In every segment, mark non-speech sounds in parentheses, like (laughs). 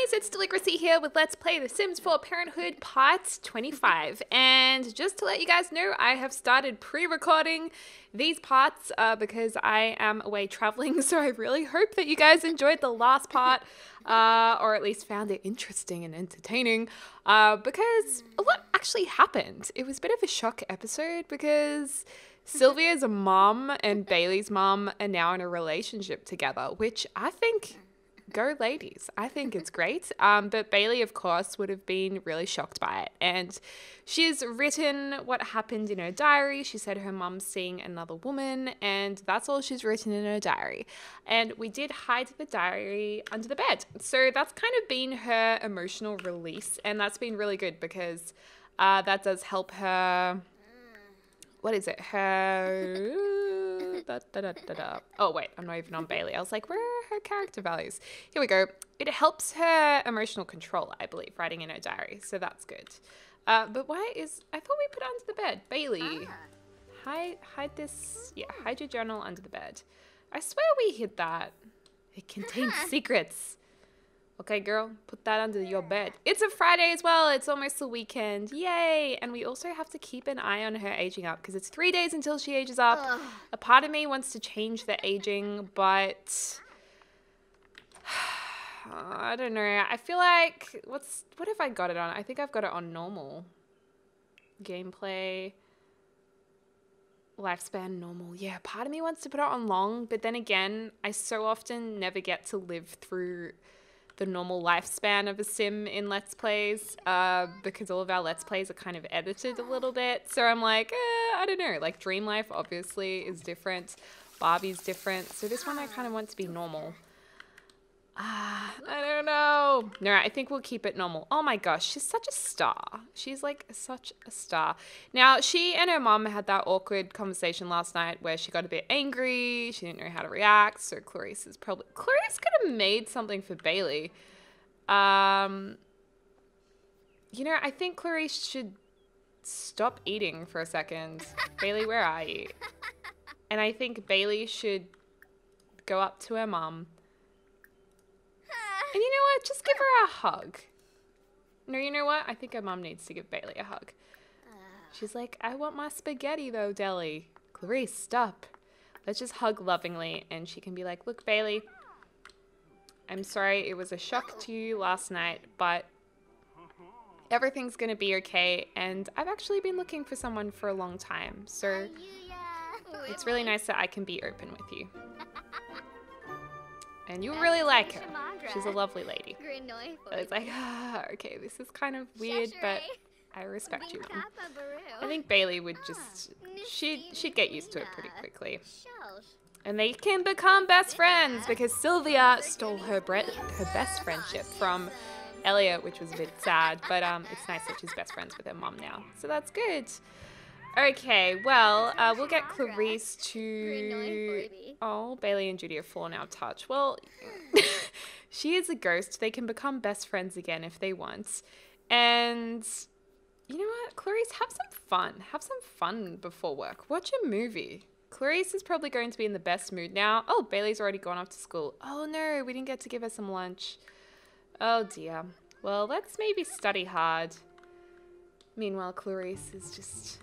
families, it's Deligracy here with Let's Play The Sims 4 Parenthood Part 25. And just to let you guys know, I have started pre-recording these parts uh, because I am away traveling, (laughs) so I really hope that you guys enjoyed the last part, uh, or at least found it interesting and entertaining, uh, because a lot actually happened. It was a bit of a shock episode because... Sylvia's a mom and Bailey's mom are now in a relationship together, which I think go ladies. I think it's great. Um, but Bailey, of course, would have been really shocked by it. And she's written what happened in her diary. She said her mum's seeing another woman, and that's all she's written in her diary. And we did hide the diary under the bed. So that's kind of been her emotional release. And that's been really good because uh, that does help her what is it? Her. (laughs) da, da, da. Oh, wait, I'm not even on Bailey. I was like, where are her character values? Here we go. It helps her emotional control, I believe, writing in her diary. So that's good. Uh, but why is. I thought we put it under the bed. Bailey. Ah. Hide, hide this. Yeah, hide your journal under the bed. I swear we hid that. It contains (laughs) secrets. Okay, girl, put that under your bed. It's a Friday as well. It's almost the weekend. Yay! And we also have to keep an eye on her aging up because it's three days until she ages up. Ugh. A part of me wants to change the aging, but (sighs) I don't know. I feel like what's what have I got it on? I think I've got it on normal. Gameplay lifespan normal. Yeah, part of me wants to put it on long, but then again, I so often never get to live through the normal lifespan of a sim in Let's Plays uh, because all of our Let's Plays are kind of edited a little bit. So I'm like, eh, I don't know. Like Dream Life obviously is different. Barbie's different. So this one I kind of want to be normal. Ah, (sighs) I don't know. No, I think we'll keep it normal. Oh my gosh, she's such a star. She's like such a star. Now, she and her mom had that awkward conversation last night where she got a bit angry. She didn't know how to react. So Clarice is probably Clarice could have made something for Bailey. Um, you know, I think Clarice should stop eating for a second. Bailey, where are you? And I think Bailey should go up to her mom and you know what? Just give her a hug. No, you know what? I think her mom needs to give Bailey a hug. She's like, I want my spaghetti though, Deli. Clarice, stop. Let's just hug lovingly. And she can be like, look, Bailey, I'm sorry it was a shock to you last night, but everything's going to be okay. And I've actually been looking for someone for a long time. So it's really nice that I can be open with you. And you really like her. She's a lovely lady. I It's like, ah, okay, this is kind of weird, but I respect you. I think Bailey would just, she'd, she'd get used to it pretty quickly. And they can become best friends because Sylvia stole her, her best friendship from Elliot, which was a bit sad, but um, it's nice that she's best friends with her mom now. So that's good. Okay, well, uh, we'll get Clarice to. Oh, Bailey and Judy have fallen out of touch. Well, (laughs) she is a ghost. They can become best friends again if they want. And you know what, Clarice, have some fun. Have some fun before work. Watch a movie. Clarice is probably going to be in the best mood now. Oh, Bailey's already gone off to school. Oh no, we didn't get to give her some lunch. Oh dear. Well, let's maybe study hard. Meanwhile, Clarice is just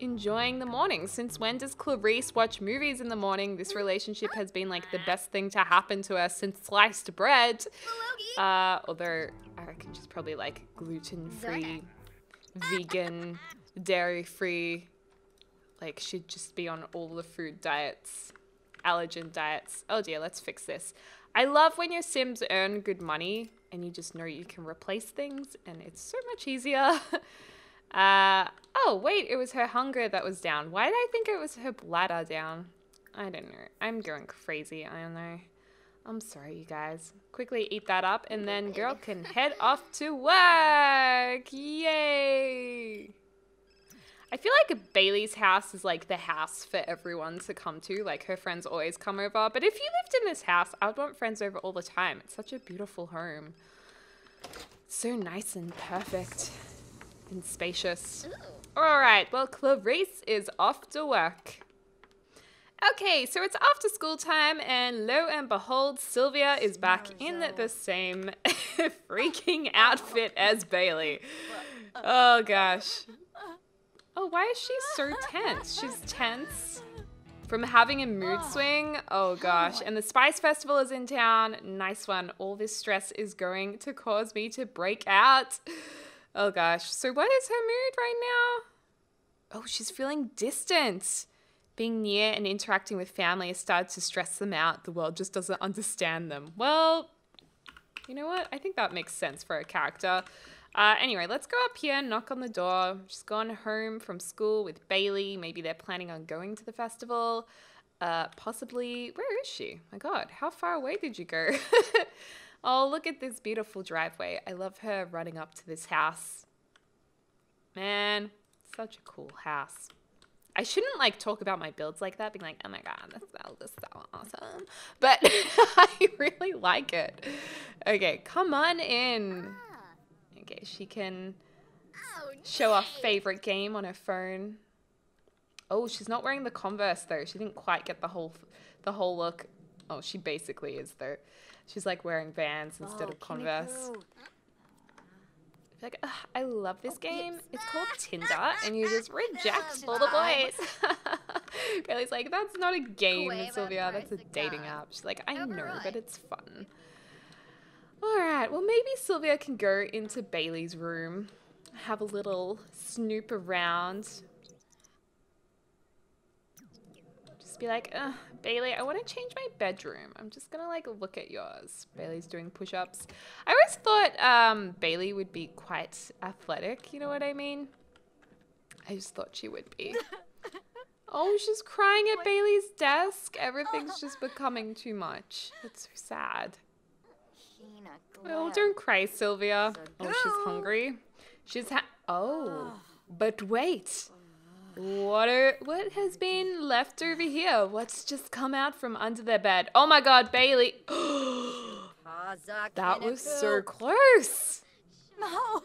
enjoying the morning. Since when does Clarice watch movies in the morning? This relationship has been like the best thing to happen to us since sliced bread. Uh, although I reckon she's probably like gluten free, vegan, dairy free. Like she'd just be on all the food diets, allergen diets. Oh dear, let's fix this. I love when your Sims earn good money and you just know you can replace things and it's so much easier. (laughs) Uh, oh, wait, it was her hunger that was down. Why did I think it was her bladder down? I don't know. I'm going crazy. I don't know. I'm sorry, you guys. Quickly eat that up, and then girl can head off to work. Yay! I feel like Bailey's house is like the house for everyone to come to. Like her friends always come over. But if you lived in this house, I would want friends over all the time. It's such a beautiful home. So nice and perfect and spacious. All right, well, Clarice is off to work. Okay, so it's after school time, and lo and behold, Sylvia is back oh, in the same (laughs) freaking outfit as Bailey. Oh gosh. Oh, why is she so tense? She's tense from having a mood ah. swing. Oh gosh. And the Spice Festival is in town. Nice one. All this stress is going to cause me to break out. Oh gosh. So, what is her mood right now? Oh, she's feeling distant being near and interacting with family has started to stress them out. The world just doesn't understand them. Well, you know what? I think that makes sense for a character. Uh, anyway, let's go up here, and knock on the door. She's gone home from school with Bailey. Maybe they're planning on going to the festival. Uh, possibly, where is she? My God, how far away did you go? (laughs) oh, look at this beautiful driveway. I love her running up to this house. Man, such a cool house. I shouldn't like talk about my builds like that, being like, oh my god, this build is so awesome. But (laughs) I really like it. Okay, come on in. Okay, she can show off favorite game on her phone. Oh, she's not wearing the Converse though. She didn't quite get the whole the whole look. Oh, she basically is though. She's like wearing Vans instead oh, of Converse like, I love this oh, game. It's called Tinder, and you just reject all the boys. Bailey's (laughs) like, that's not a game, Sylvia. That's a dating app. She's like, I know, but it's fun. All right, well, maybe Sylvia can go into Bailey's room, have a little snoop around. Just be like, Bailey, I want to change my bedroom. I'm just gonna like look at yours. Bailey's doing push-ups. I always thought um, Bailey would be quite athletic. You know what I mean? I just thought she would be. (laughs) oh, she's crying at Bailey's desk. Everything's just becoming too much. It's so sad. Oh, don't cry, Sylvia. Oh, she's hungry. She's ha- Oh, but wait. What are what has been left over here? What's just come out from under their bed? Oh my god, Bailey. (gasps) that was so close. No.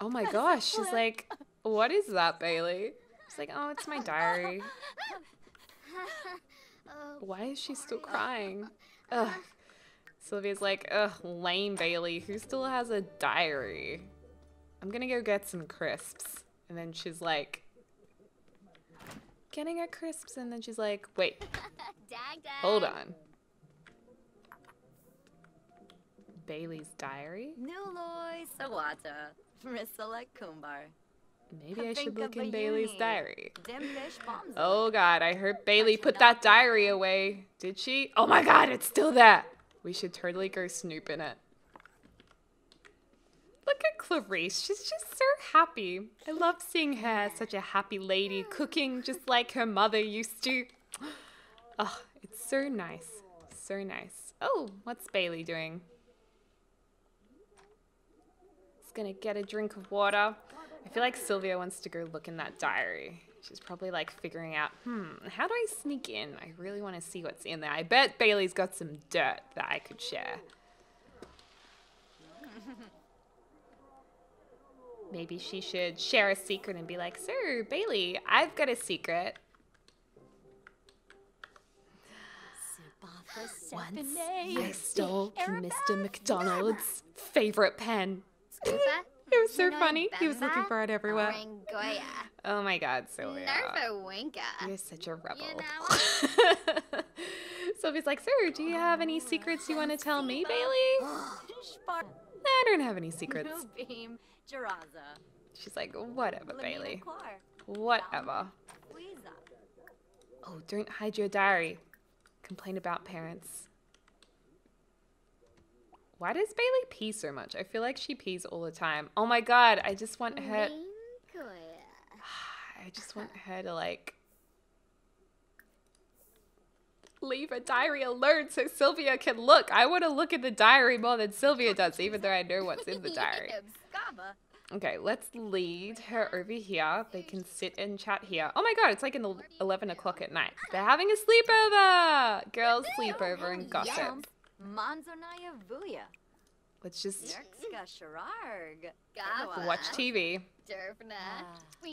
Oh my gosh. She's like, what is that, Bailey? She's like, oh, it's my diary. (laughs) Why is she still crying? Ugh. Sylvia's like, ugh, lame Bailey. Who still has a diary? I'm gonna go get some crisps. And then she's like, getting her crisps, and then she's like, wait, (laughs) dag, dag. hold on. Bailey's diary? Nuloy Sawata, Priscilla Kumbar. Maybe I should look in Bailey's diary. Oh god, I heard Bailey put that diary away. Did she? Oh my god, it's still there. We should totally go snoop in it. Look at Clarice. She's just so happy. I love seeing her, such a happy lady, cooking just like her mother used to. (gasps) Oh, it's so nice. So nice. Oh, what's Bailey doing? He's gonna get a drink of water. I feel like Sylvia wants to go look in that diary. She's probably like figuring out, hmm, how do I sneak in? I really want to see what's in there. I bet Bailey's got some dirt that I could share. Maybe she should share a secret and be like, Sir, Bailey, I've got a secret. Once I stole Mr. McDonald's favorite pen. it was so funny. He was looking for it everywhere. Oh my god, Sylvia. You're such a rebel. (laughs) Sylvia's like, Sir, do you have any secrets you want to tell me, Bailey? (gasps) I don't have any secrets. Jaraza. She's like, whatever, Bailey. Whatever. Oh, don't hide your diary. Complain about parents. Why does Bailey pee so much? I feel like she pees all the time. Oh my god, I just want her... (sighs) I just want her to like... Leave a diary alone so Sylvia can look. I want to look at the diary more than Sylvia (laughs) does, even though I know what's in the diary. Okay, let's lead her over here. They can sit and chat here. Oh my god, it's like in 11 o'clock at night. They're having a sleepover! Girls sleepover and gossip. Let's just (laughs) watch TV.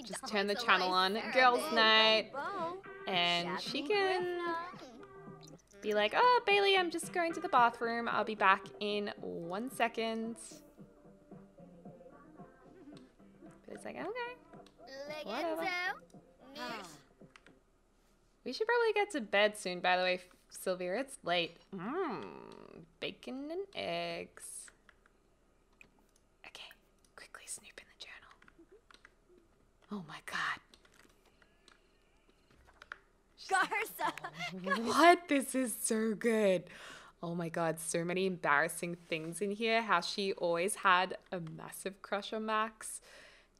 Just turn the channel on, girls' night, and she can be like, oh, Bailey, I'm just going to the bathroom. I'll be back in one second. But it's like, okay. Whatever. We should probably get to bed soon, by the way, Sylvia. It's late. Mmm, bacon and eggs. Okay, quickly snoop in the journal. Oh my god. Garza! (laughs) what? This is so good. Oh my god, so many embarrassing things in here. How she always had a massive crush on Max.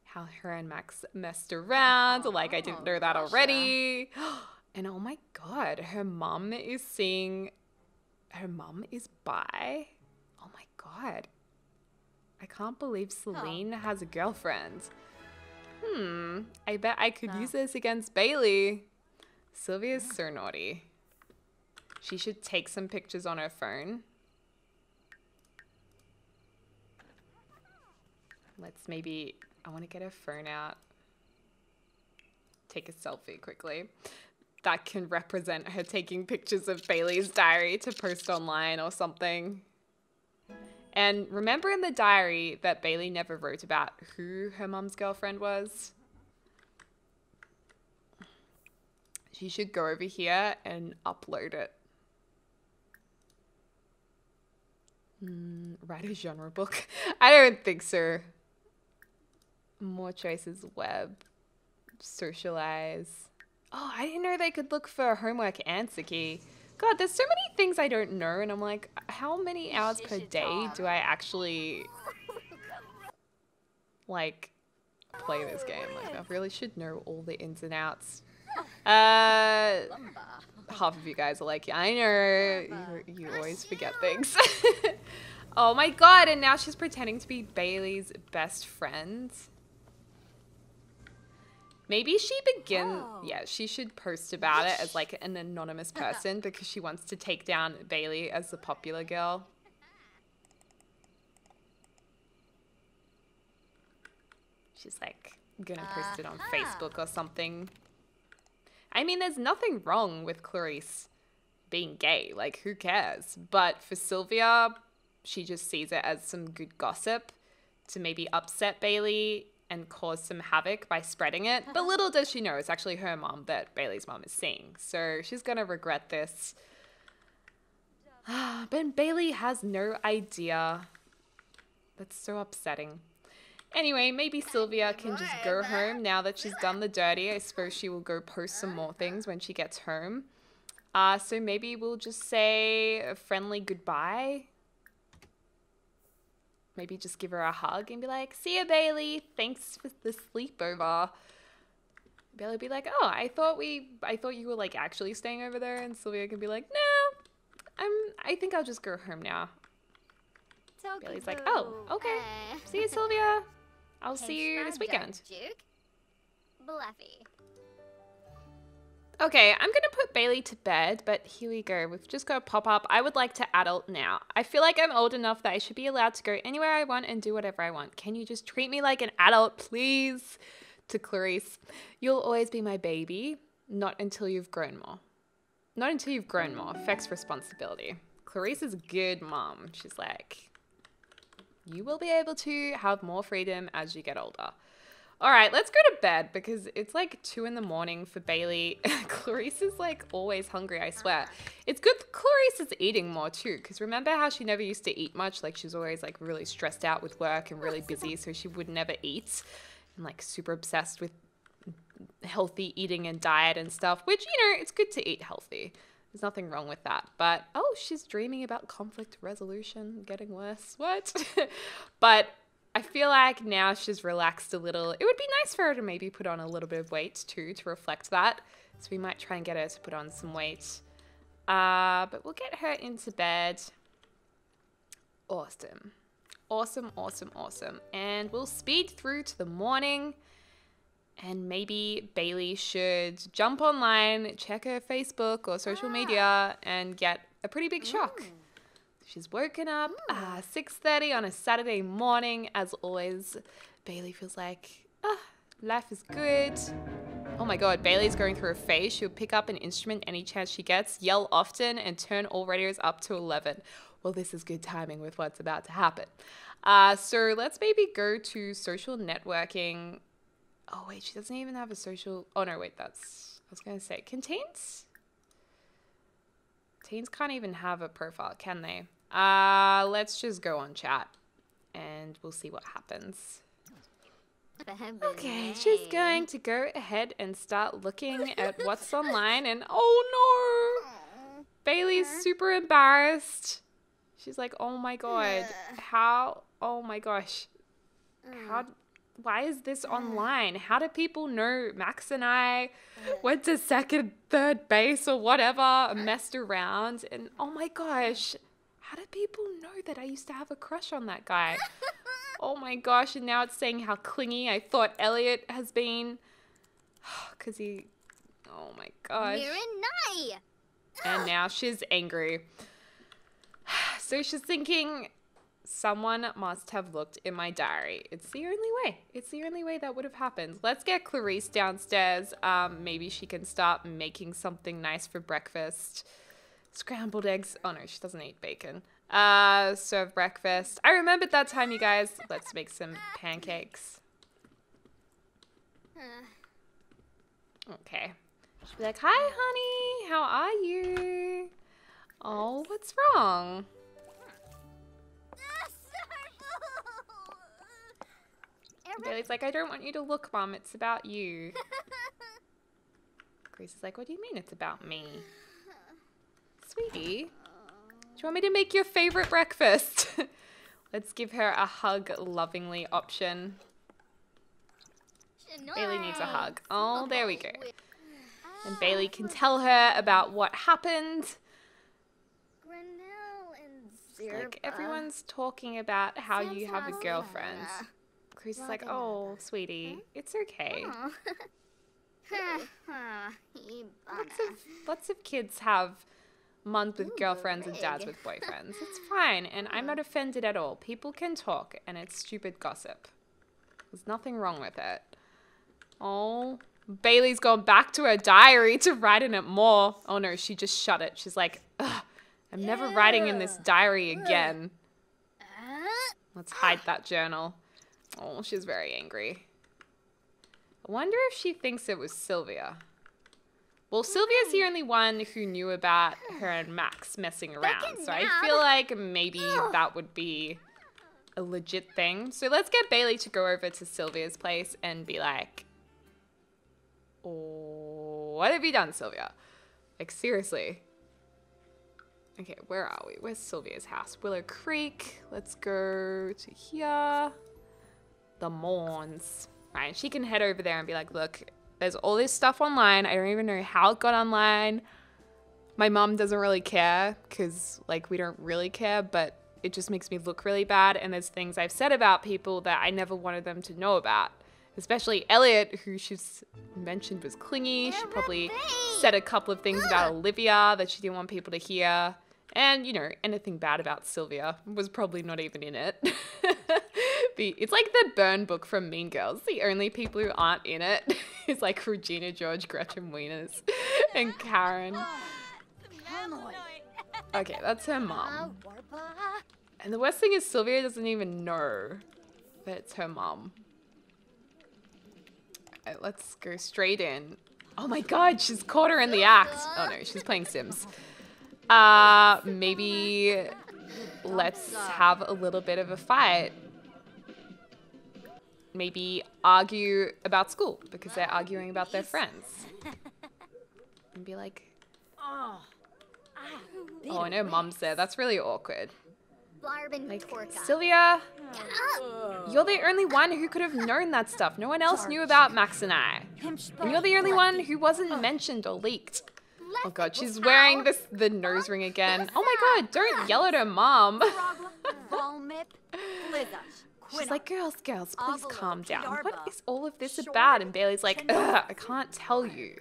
How her and Max messed around. Like, I didn't know that already. (gasps) And oh my god, her mom is seeing. Her mom is bi. Oh my god. I can't believe Celine oh. has a girlfriend. Hmm, I bet I could use this against Bailey. Sylvia's so naughty. She should take some pictures on her phone. Let's maybe, I want to get her phone out. Take a selfie quickly. That can represent her taking pictures of Bailey's diary to post online or something. And remember in the diary that Bailey never wrote about who her mum's girlfriend was? She should go over here and upload it. Mm, write a genre book. (laughs) I don't think so. More choices web. Socialize. Oh, I didn't know they could look for homework answer key. God, there's so many things I don't know, and I'm like, how many hours per day do I actually like play this game? Like, I really should know all the ins and outs. Uh, half of you guys are like, yeah, I know. You, you always forget things. (laughs) oh my god, and now she's pretending to be Bailey's best friend. Maybe she begin. Oh. Yeah, she should post about it as like an anonymous person (laughs) because she wants to take down Bailey as the popular girl. She's like gonna post it on Facebook or something. I mean, there's nothing wrong with Clarice being gay. Like, who cares? But for Sylvia, she just sees it as some good gossip to maybe upset Bailey and cause some havoc by spreading it. But uh-huh. little does she know, it's actually her mom that Bailey's mom is seeing. So she's going to regret this. (sighs) but Bailey has no idea. That's so upsetting. Anyway, maybe Sylvia can just go home now that she's done the dirty. I suppose she will go post some more things when she gets home. Uh, so maybe we'll just say a friendly goodbye. Maybe just give her a hug and be like, see ya, Bailey. Thanks for the sleepover. Bailey be like, oh, I thought we, I thought you were like actually staying over there. And Sylvia can be like, no, I'm, I think I'll just go home now. Bailey's like, oh, okay. (laughs) See you, Sylvia. I'll see you this weekend. Okay, I'm gonna put Bailey to bed, but here we go. We've just got a pop up. I would like to adult now. I feel like I'm old enough that I should be allowed to go anywhere I want and do whatever I want. Can you just treat me like an adult, please? To Clarice, you'll always be my baby, not until you've grown more. Not until you've grown more. Affects responsibility. Clarice is a good mom. She's like, you will be able to have more freedom as you get older. All right, let's go to bed because it's like two in the morning for Bailey. (laughs) Clarice is like always hungry, I swear. It's good Clarice is eating more too because remember how she never used to eat much? Like she's always like really stressed out with work and really (laughs) busy, so she would never eat and like super obsessed with healthy eating and diet and stuff, which, you know, it's good to eat healthy. There's nothing wrong with that. But oh, she's dreaming about conflict resolution, getting worse. What? (laughs) but I feel like now she's relaxed a little. It would be nice for her to maybe put on a little bit of weight too to reflect that. So we might try and get her to put on some weight. Uh, but we'll get her into bed. Awesome. Awesome, awesome, awesome. And we'll speed through to the morning and maybe Bailey should jump online, check her Facebook or social ah. media, and get a pretty big shock. Mm. She's woken up uh, 6.30 on a Saturday morning. As always, Bailey feels like Ah, life is good. Oh my god, Bailey's going through a phase. She'll pick up an instrument any chance she gets, yell often, and turn all radios up to 11. Well, this is good timing with what's about to happen. Uh, so let's maybe go to social networking. Oh, wait, she doesn't even have a social. Oh, no, wait, that's. I was going to say. Can teens? Teens can't even have a profile, can they? Uh, let's just go on chat and we'll see what happens. Okay, she's going to go ahead and start looking at what's (laughs) online and oh no! Bailey's super embarrassed. She's like, oh my god, how, oh my gosh. How, why is this mm. online? How do people know Max and I mm. went to second, third base or whatever, messed around and oh my gosh, how do people know that I used to have a crush on that guy? (laughs) oh my gosh, and now it's saying how clingy I thought Elliot has been. (sighs) Because he. Oh my gosh. And now she's angry. (sighs) So she's thinking, someone must have looked in my diary. It's the only way. It's the only way that would have happened. Let's get Clarice downstairs. Um, maybe she can start making something nice for breakfast. Scrambled eggs. Oh no, she doesn't eat bacon. Uh, serve breakfast. I remembered that time, you guys. Let's make some pancakes. Okay. She'll be like, hi, honey. How are you? Oh, what's wrong? Bailey's like, I don't want you to look, Mom. It's about you. (laughs) Grace is like, what do you mean it's about me? Sweetie, do you want me to make your favorite breakfast? (laughs) Let's give her a hug lovingly option. Bailey needs a hug. Oh, there we go. And Bailey can tell her about what happened. Like, everyone's talking about how you have a girlfriend. Chris is like, oh, sweetie, it's okay. (laughs) (laughs) lots of (laughs) lots of kids have moms with girlfriends and dads with boyfriends. It's fine, and I'm not offended at all. People can talk, and it's stupid gossip. There's nothing wrong with it. Oh, Bailey's gone back to her diary to write in it more. Oh no, she just shut it. She's like, Ugh, I'm never writing in this diary again. Let's hide that journal. Oh, she's very angry. I wonder if she thinks it was Sylvia. Well, Sylvia's the only one who knew about her and Max messing around, so I feel like maybe that would be a legit thing. So let's get Bailey to go over to Sylvia's place and be like, oh, what have you done, Sylvia? Like, seriously. Okay, where are we? Where's Sylvia's house? Willow Creek. Let's go to here. The Mawns. Right, she can head over there and be like, look, there's all this stuff online. I don't even know how it got online. My mom doesn't really care because, like, we don't really care, but it just makes me look really bad. And there's things I've said about people that I never wanted them to know about. Especially Elliot, who she's mentioned was clingy. She probably said a couple of things about Olivia that she didn't want people to hear. And, you know, anything bad about Sylvia was probably not even in it. (laughs) the, it's like the burn book from Mean Girls. The only people who aren't in it (laughs) is like Regina George, Gretchen Wieners, (laughs) and Karen. Okay, that's her mom. And the worst thing is Sylvia doesn't even know that it's her mom. Right, let's go straight in. Oh my god, she's caught her in the act. Oh no, she's playing Sims. Uh, maybe let's have a little bit of a fight. Maybe argue about school because they're arguing about their friends. (laughs) And be like, oh, oh I know mom's there. That's really awkward. Like, Sylvia, you're the only one who could have known that stuff. No one else knew about Max and I. And you're the only one who wasn't mentioned or leaked. Oh god, she's wearing this the nose ring again. Oh my god, don't yell at her mom. (laughs) she's like, girls, girls, please calm down. What is all of this about? And Bailey's like, Ugh, I can't tell you.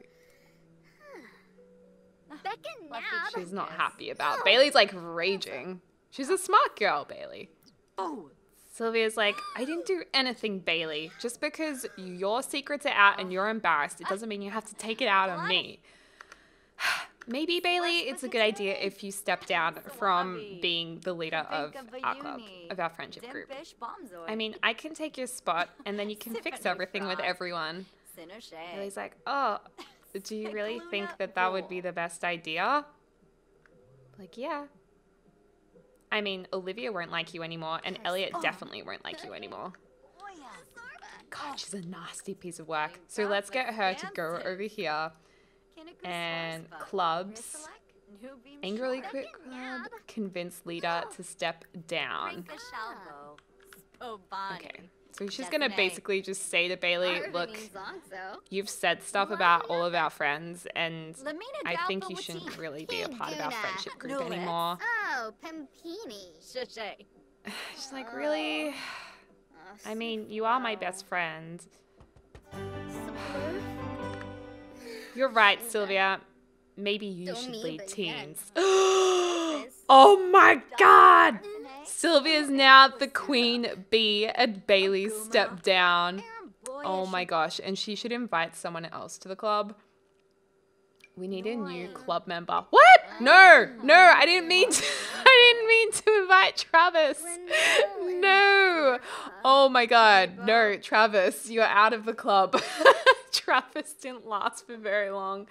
She's not happy about. Bailey's like raging. She's a smart girl, Bailey. Oh, Sylvia's like, I didn't do anything, Bailey. Just because your secrets are out and you're embarrassed, it doesn't mean you have to take it out on me. (sighs) (sighs) (sighs) Maybe, Bailey, it's a good idea if you step down from being the leader of our club, of our friendship group. I mean, I can take your spot and then you can (laughs) fix everything with everyone. Bailey's like, oh, (laughs) do you really think that that would be the best idea? Like, yeah. I mean, Olivia won't like you anymore, and Elliot definitely won't like you anymore. God, she's a nasty piece of work. So let's get her to go over here and clubs. Angrily quit club. Convince leader to step down. Okay. So she's gonna basically just say to Bailey, look, you've said stuff about all of our friends, and I think you shouldn't really be a part of our friendship group anymore. Oh, Pimpini. (sighs) She's like, really? I mean, you are my best friend. You're right, Sylvia. Maybe you should lead teens. (gasps) oh my god! Sylvia's now the queen bee and Bailey stepped down. Oh my gosh. And she should invite someone else to the club. We need a new club member. What? No, no, I didn't mean to. (laughs) I didn't mean to invite Travis. (laughs) No. Oh my God. No, Travis, you're out of the club. (laughs) Travis didn't last for very long.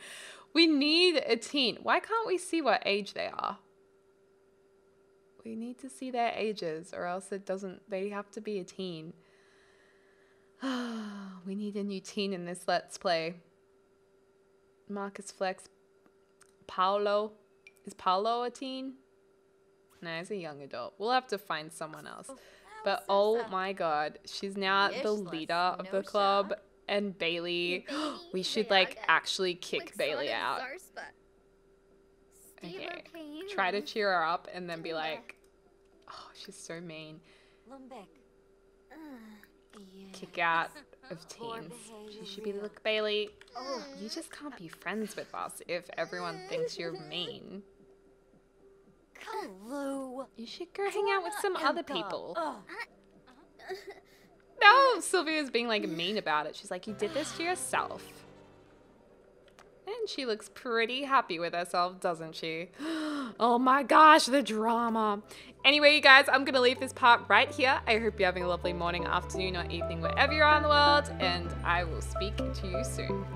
We need a teen. Why can't we see what age they are? We need to see their ages, or else it doesn't, they have to be a teen. (sighs) we need a new teen in this Let's Play. Marcus Flex. Paolo. Is Paolo a teen? No, he's a young adult. We'll have to find someone else. Oh, but oh my god, she's now the leader of the club. And (gasps) Bailey, we should like actually kick Bailey out. Okay, try to cheer her up and then be like, oh, she's so mean. Kick out (laughs) of teens. She should be like, Bailey, oh, you just can't be friends with us if everyone thinks you're mean. You should go hang out with some other people. (laughs) No, Sylvia's being like mean about it. She's like, you did this to yourself. And she looks pretty happy with herself, doesn't she? (gasps) Oh my gosh, the drama. Anyway, you guys, I'm going to leave this part right here. I hope you're having a lovely morning, afternoon, or evening, wherever you are in the world. And I will speak to you soon.